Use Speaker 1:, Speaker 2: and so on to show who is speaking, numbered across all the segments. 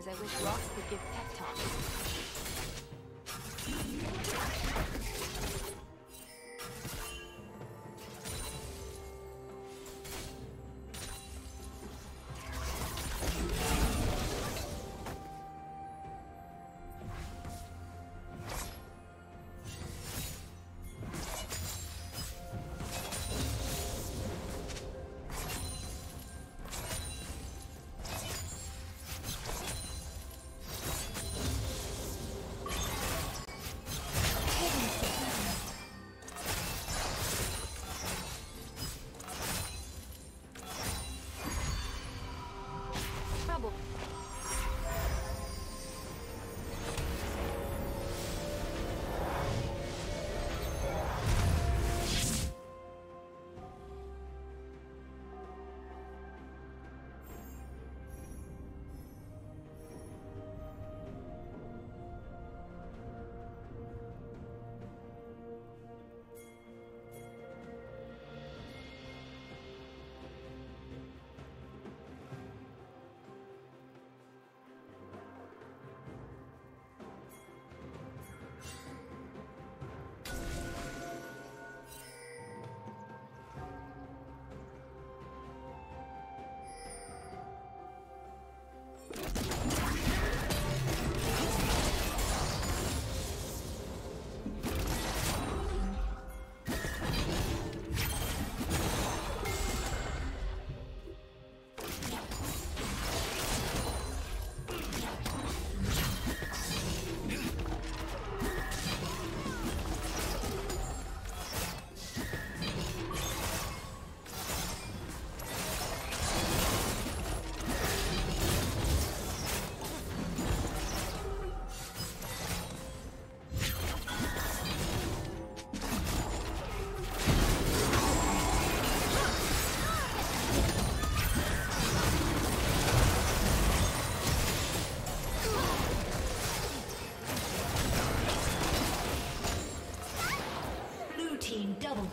Speaker 1: Sometimes I wish Ross could
Speaker 2: give pep talks.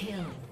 Speaker 2: Kill.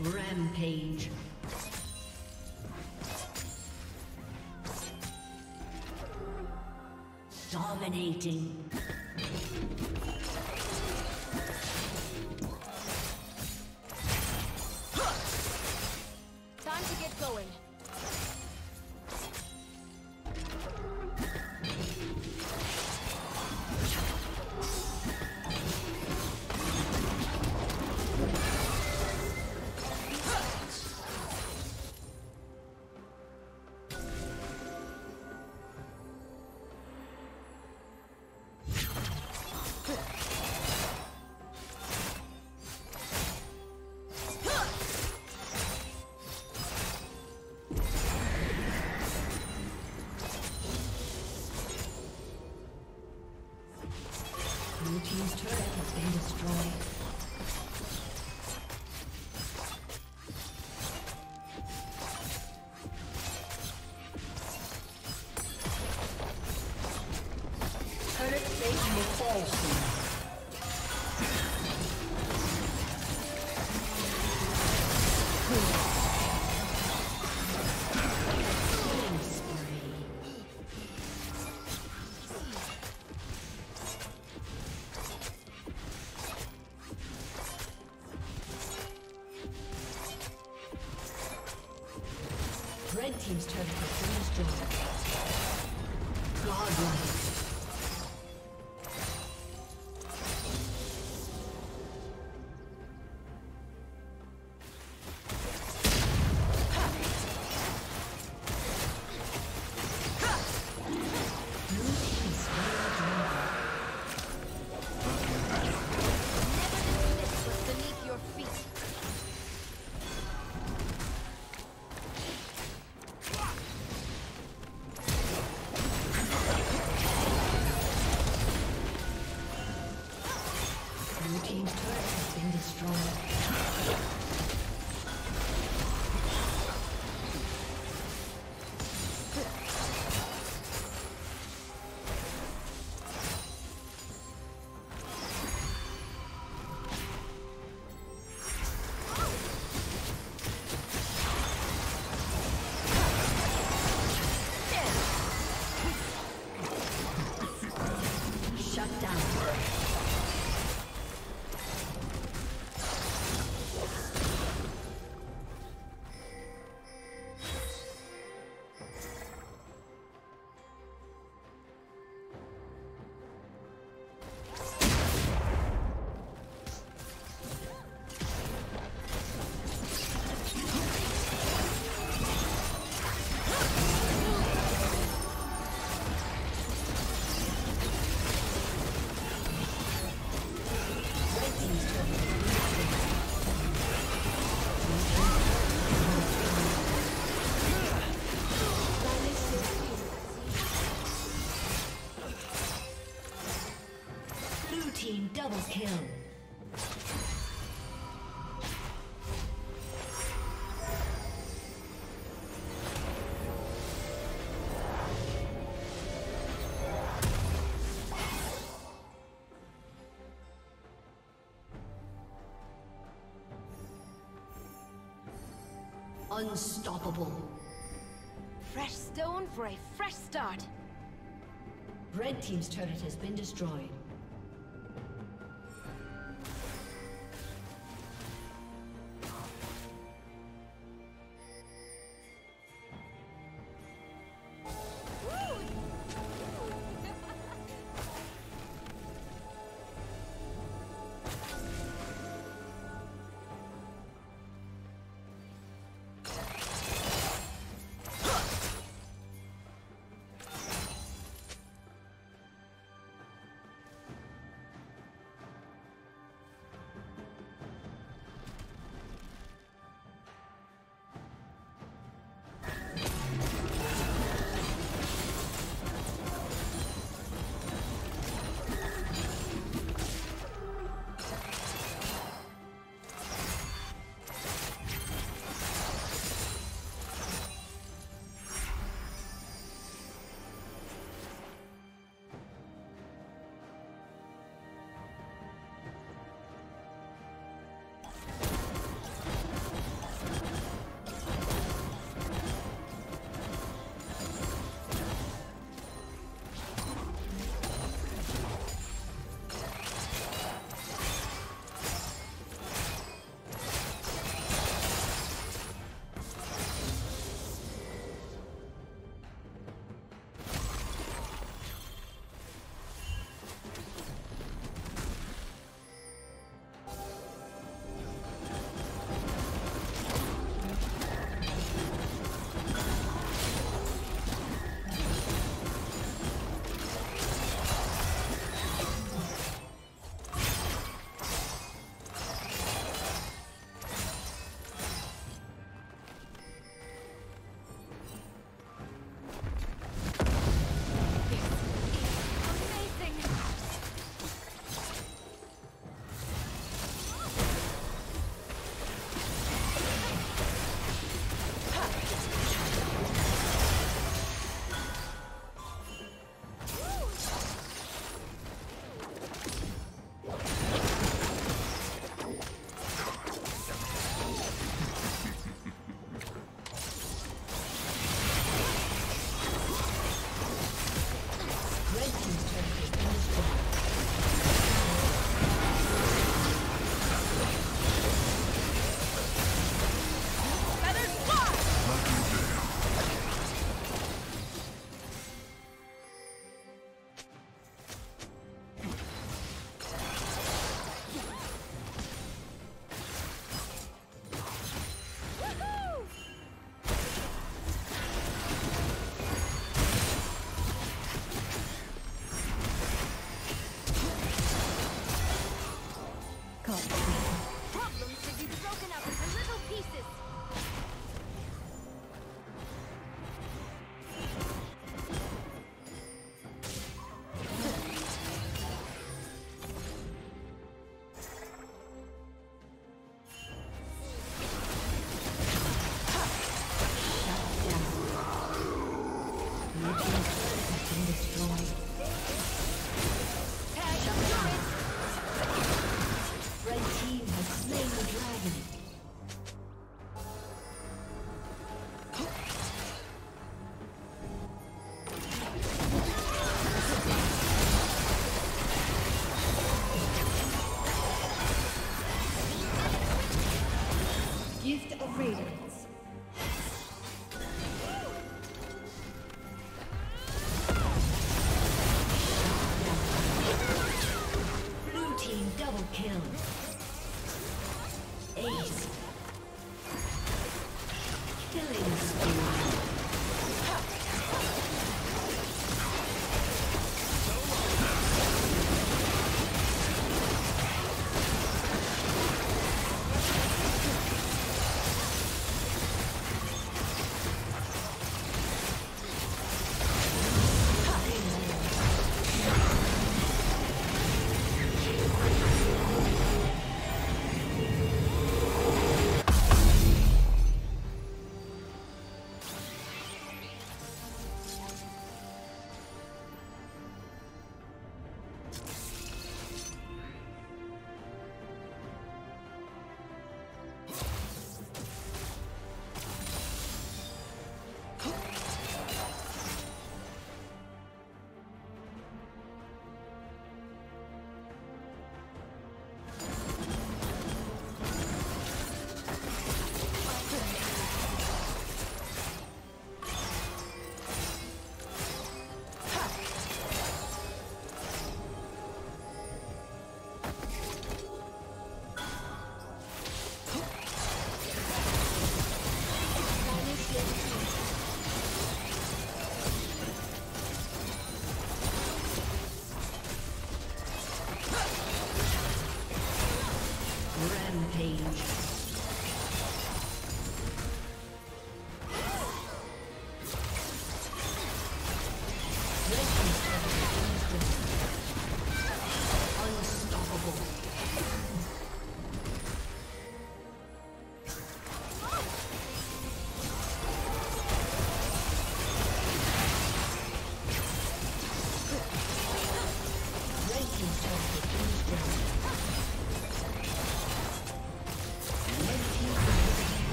Speaker 3: Rampage. Dominating.
Speaker 2: Time to get going.
Speaker 3: Falso. Unstoppable.
Speaker 2: Fresh stone for a fresh start.
Speaker 3: Red Team's turret has been destroyed.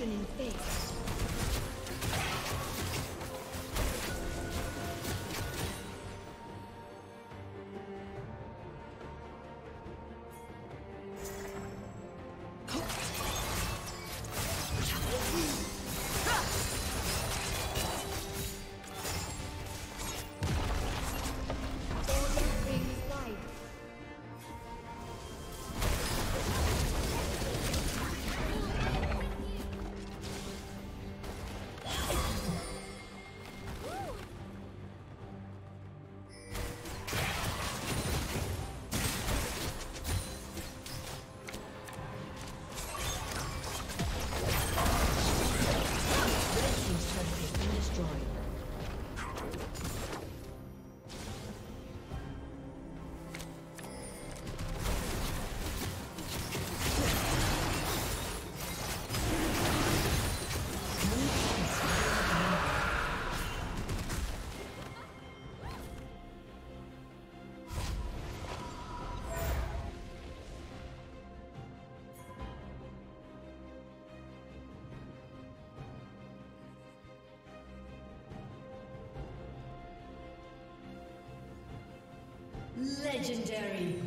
Speaker 2: Conviction in face.
Speaker 4: Legendary.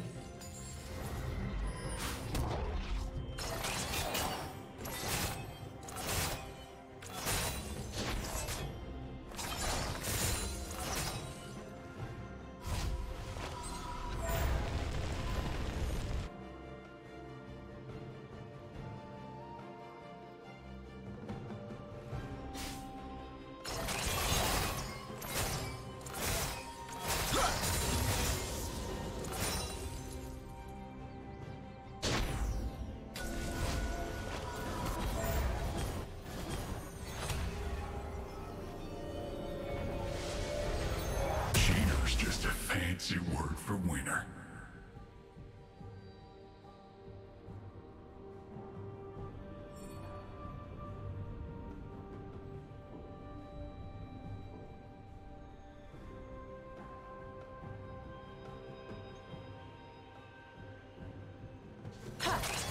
Speaker 3: Huh.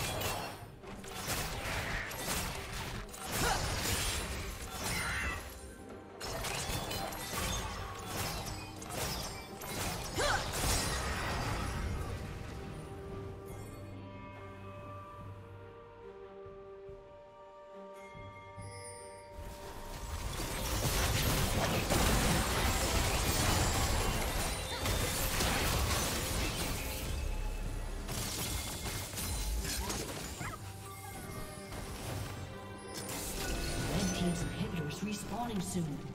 Speaker 4: Respawning soon.